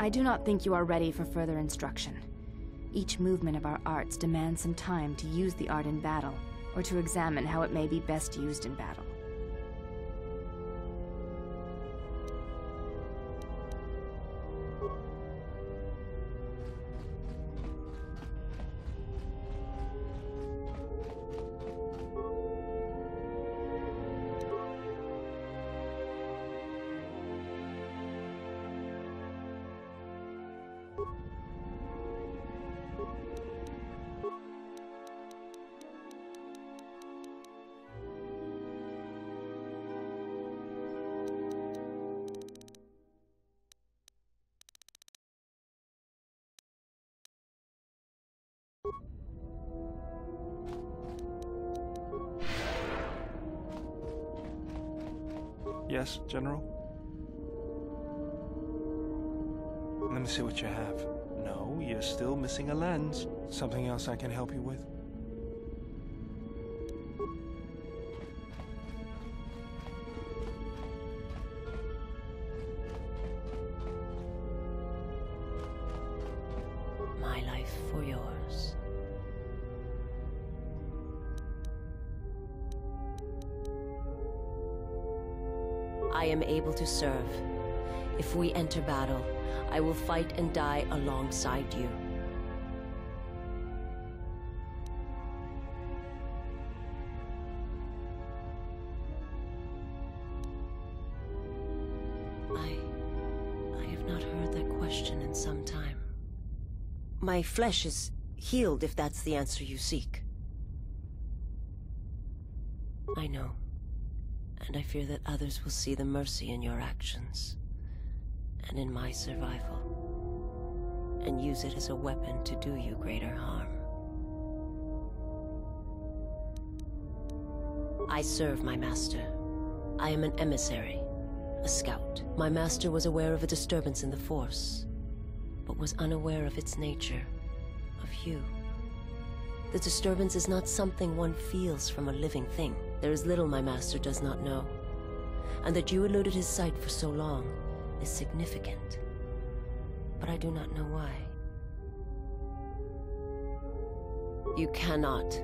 I do not think you are ready for further instruction. Each movement of our arts demands some time to use the art in battle, or to examine how it may be best used in battle. Yes, General? Let me see what you have. No, you're still missing a lens. Something else I can help you with? My life for yours. I am able to serve. If we enter battle, I will fight and die alongside you. I. I have not heard that question in some time. My flesh is healed if that's the answer you seek. I know. And I fear that others will see the mercy in your actions. And in my survival. And use it as a weapon to do you greater harm. I serve my master. I am an emissary, a scout. My master was aware of a disturbance in the Force, but was unaware of its nature, of you. The disturbance is not something one feels from a living thing. There is little my master does not know. And that you eluded his sight for so long is significant. But I do not know why. You cannot.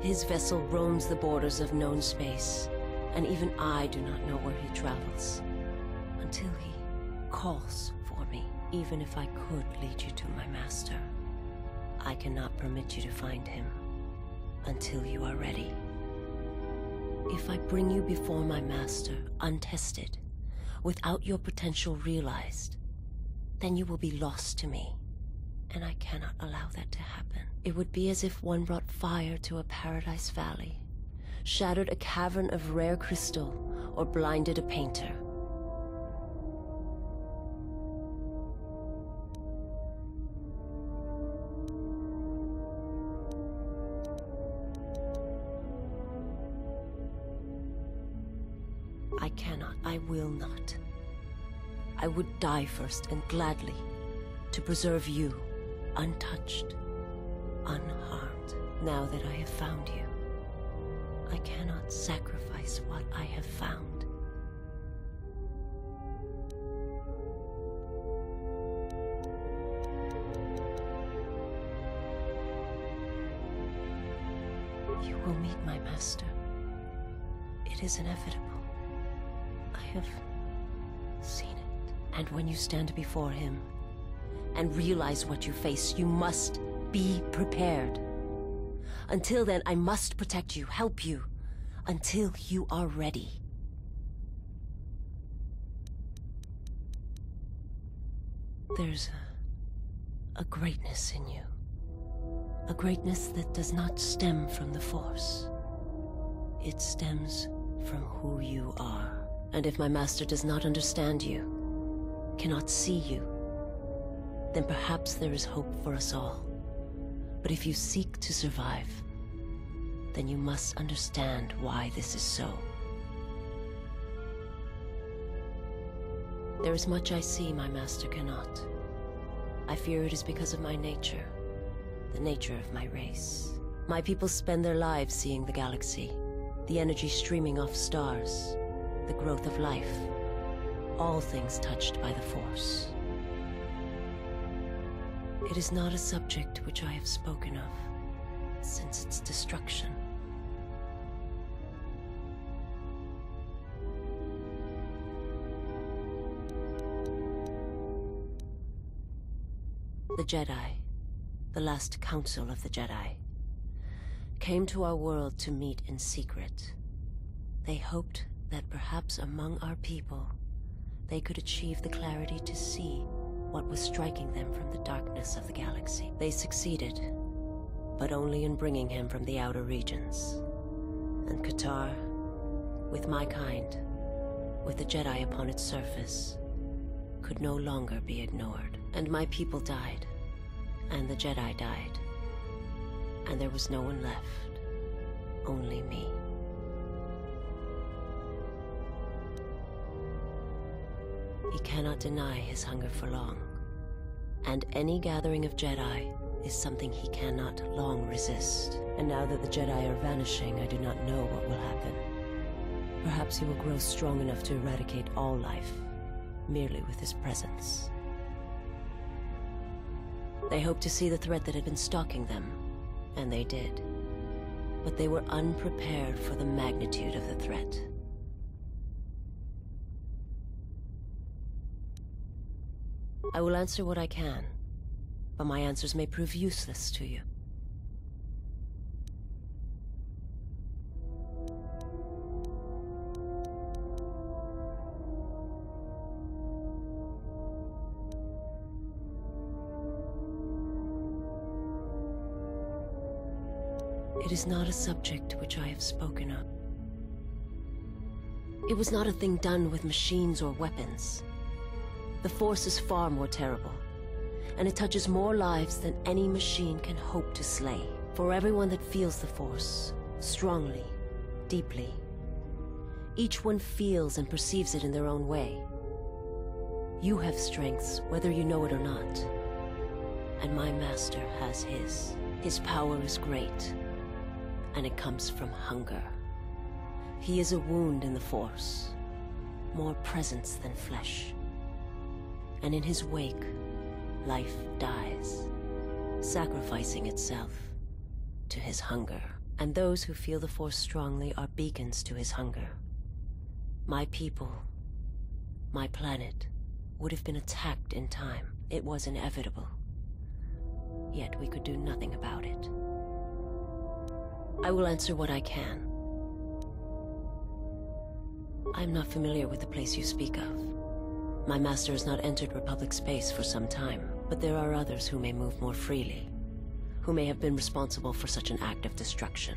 His vessel roams the borders of known space, and even I do not know where he travels. Until he calls for me, even if I could lead you to my master. I cannot permit you to find him until you are ready. If I bring you before my master, untested, without your potential realized, then you will be lost to me. And I cannot allow that to happen. It would be as if one brought fire to a paradise valley, shattered a cavern of rare crystal, or blinded a painter. I cannot, I will not. I would die first and gladly to preserve you untouched, unharmed. Now that I have found you, I cannot sacrifice what I have found. You will meet my master. It is inevitable. Have seen it. And when you stand before him and realize what you face, you must be prepared. Until then, I must protect you, help you, until you are ready. There's a, a greatness in you. A greatness that does not stem from the Force. It stems from who you are. And if my master does not understand you, cannot see you, then perhaps there is hope for us all. But if you seek to survive, then you must understand why this is so. There is much I see my master cannot. I fear it is because of my nature, the nature of my race. My people spend their lives seeing the galaxy, the energy streaming off stars, the growth of life, all things touched by the Force. It is not a subject which I have spoken of since its destruction. The Jedi, the last council of the Jedi, came to our world to meet in secret. They hoped that perhaps among our people, they could achieve the clarity to see what was striking them from the darkness of the galaxy. They succeeded, but only in bringing him from the outer regions. And Katarr, with my kind, with the Jedi upon its surface, could no longer be ignored. And my people died, and the Jedi died, and there was no one left, only me. He cannot deny his hunger for long, and any gathering of Jedi is something he cannot long resist. And now that the Jedi are vanishing, I do not know what will happen. Perhaps he will grow strong enough to eradicate all life, merely with his presence. They hoped to see the threat that had been stalking them, and they did. But they were unprepared for the magnitude of the threat. I will answer what I can, but my answers may prove useless to you. It is not a subject which I have spoken of. It was not a thing done with machines or weapons. The Force is far more terrible, and it touches more lives than any machine can hope to slay. For everyone that feels the Force, strongly, deeply, each one feels and perceives it in their own way. You have strengths, whether you know it or not. And my master has his. His power is great, and it comes from hunger. He is a wound in the Force, more presence than flesh. And in his wake, life dies, sacrificing itself to his hunger. And those who feel the Force strongly are beacons to his hunger. My people, my planet, would have been attacked in time. It was inevitable. Yet we could do nothing about it. I will answer what I can. I am not familiar with the place you speak of. My master has not entered Republic space for some time, but there are others who may move more freely, who may have been responsible for such an act of destruction.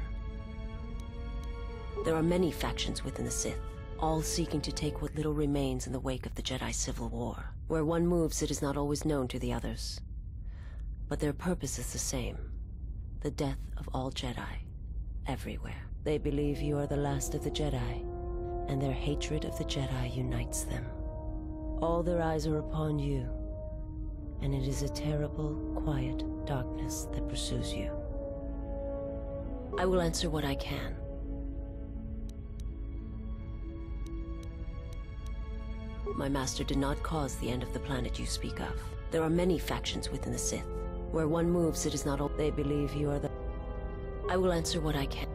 There are many factions within the Sith, all seeking to take what little remains in the wake of the Jedi Civil War. Where one moves, it is not always known to the others. But their purpose is the same. The death of all Jedi everywhere. They believe you are the last of the Jedi, and their hatred of the Jedi unites them. All their eyes are upon you, and it is a terrible, quiet darkness that pursues you. I will answer what I can. My master did not cause the end of the planet you speak of. There are many factions within the Sith. Where one moves, it is not all they believe you are the... I will answer what I can.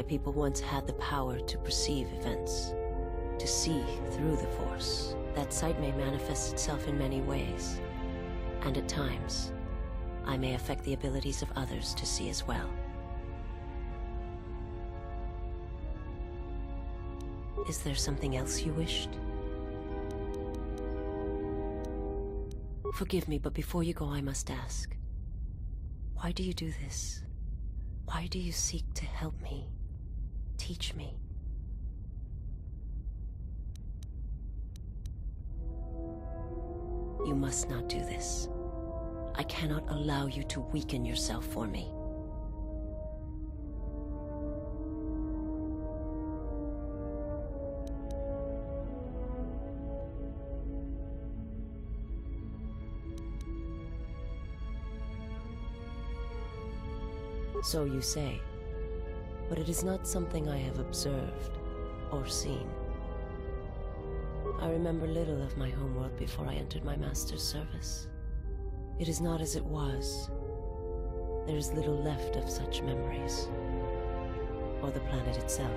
My people once had the power to perceive events, to see through the Force. That sight may manifest itself in many ways, and at times, I may affect the abilities of others to see as well. Is there something else you wished? Forgive me, but before you go, I must ask. Why do you do this? Why do you seek to help me? Teach me? You must not do this. I cannot allow you to weaken yourself for me. So you say, but it is not something I have observed or seen. I remember little of my homeworld before I entered my master's service. It is not as it was. There is little left of such memories. Or the planet itself.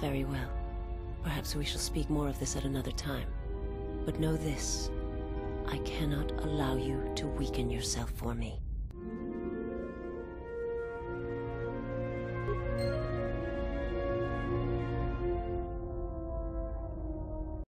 Very well. Perhaps we shall speak more of this at another time. But know this. I cannot allow you to weaken yourself for me.